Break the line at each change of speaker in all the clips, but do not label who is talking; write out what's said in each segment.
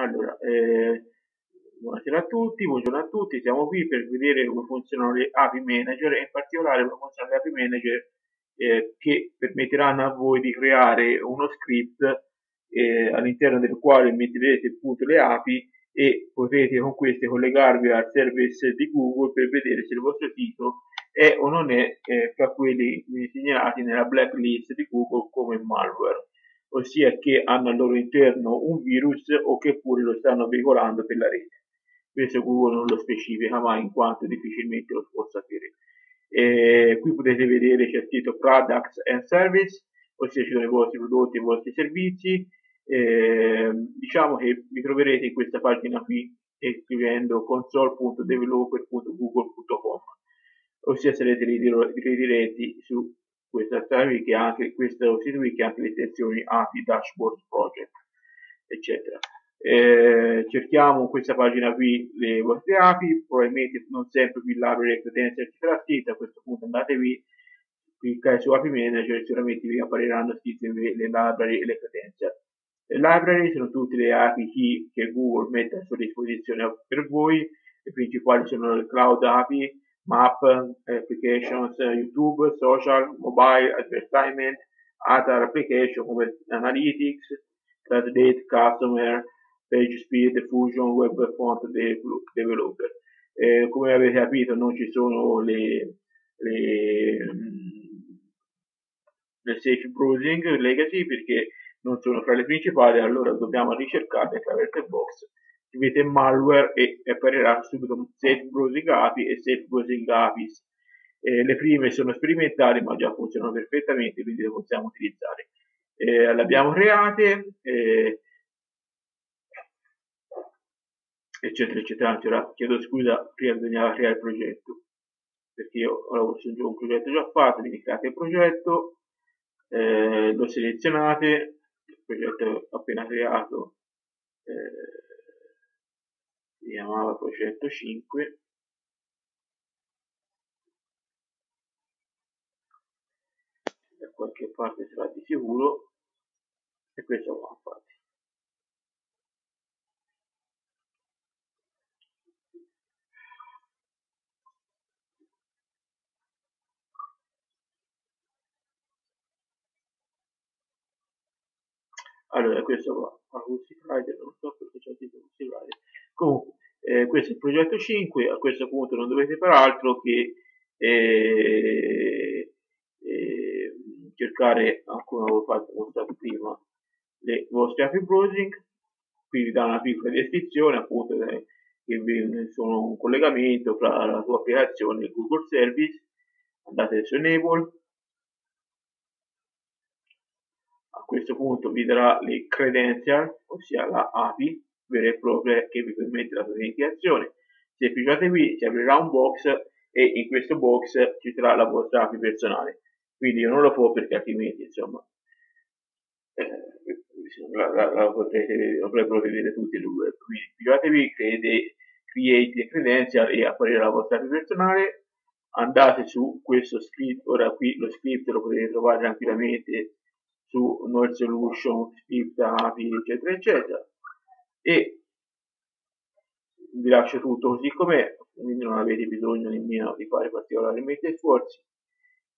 Allora, eh, buonasera a tutti, buongiorno a tutti, siamo qui per vedere come funzionano le API Manager e in particolare come funzionano le API Manager eh, che permetteranno a voi di creare uno script eh, all'interno del quale metterete appunto le API e potrete con queste collegarvi al service di Google per vedere se il vostro sito è o non è eh, fra quelli segnalati nella blacklist di Google come malware ossia che hanno al loro interno un virus o che pure lo stanno veicolando per la rete. Questo Google non lo specifica mai in quanto difficilmente lo può sapere. E qui potete vedere c'è scritto Products and Service, ossia ci sono i vostri prodotti e i vostri servizi. E, diciamo che vi troverete in questa pagina qui scrivendo console.developer.google.com ossia sarete ridiretti su questa storia che anche questo sito che anche le sezioni API, Dashboard Project, eccetera. Eh, cerchiamo in questa pagina qui le vostre API, probabilmente non sempre qui library credential ci sarà scritta, a questo punto andatevi, cliccate su API Manager, sicuramente vi appariranno scritte le library e le credential. Le library sono tutte le API che Google mette a sua disposizione per voi, le principali sono le Cloud API, map, applications, YouTube, social, mobile, advertisement, other application come Analytics, Date, Customer, Page Speed, Fusion, Web Font Developer. Eh, come avete capito non ci sono le, le, le safe browsing legacy perché non sono fra le principali, allora dobbiamo ricercarle attraverso il box scrivete malware e apparirà subito safe browsing API e safe browsing APIs. Eh, le prime sono sperimentali ma già funzionano perfettamente, quindi le possiamo utilizzare. Eh, le abbiamo create, eh, eccetera, eccetera. Anzi, ora chiedo scusa, prima bisognava creare il progetto, perché io ora ho un progetto già fatto, quindi create il progetto, eh, lo selezionate, il progetto appena creato, eh, chiamava progetto 5 da qualche parte sarà di sicuro. E questo qua infatti allora questo qua Acoustic Rider non so perché c'è scritto Acoustic Rider. Comunque eh, questo è il progetto 5 a questo punto non dovete fare altro che eh, eh, cercare come avevo fatto mostrato prima le vostre API browsing qui vi dà una piccola descrizione appunto che vi sono un collegamento tra la tua applicazione e il Google Service. Andate su Enable a questo punto vi darà le credential ossia la API vere e proprie che vi permette l'autenticazione. Se cliccate qui si aprirà un box e in questo box ci sarà la vostra API personale. Quindi io non lo fa perché altrimenti insomma eh, la, la, la potrete, potrebbero vedere tutti il web. Quindi cliccate create, create credential e apparirà la vostra API personale. Andate su questo script, ora qui lo script lo potete trovare tranquillamente su Node Solution, script API, eccetera, eccetera. E vi lascio tutto così com'è quindi non avete bisogno nemmeno di fare particolarmente sforzi.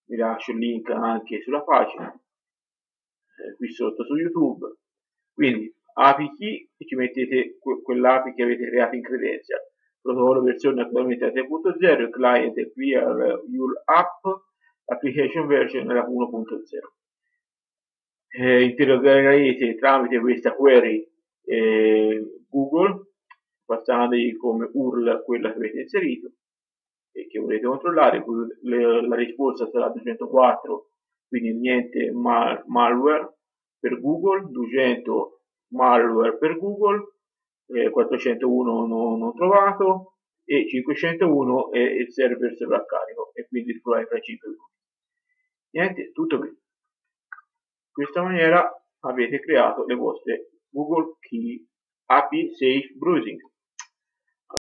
Vi lascio il link anche sulla pagina eh, qui sotto su youtube. Quindi API key e ci mettete que quell'API che avete creato in credenzial protocollo versione attualmente 3.0 client è clear your app application version era 1.0 eh, interrogerete tramite questa query eh, Google, passandogli come URL quella che avete inserito e che volete controllare, la risposta sarà 204, quindi niente mal malware per Google, 200 malware per Google, eh, 401 non, non, trovato e 501 è il server sovraccarico e quindi il problema fra 5 minuti. Niente, tutto qui. In questa maniera avete creato le vostre Google Key API Safe Browsing.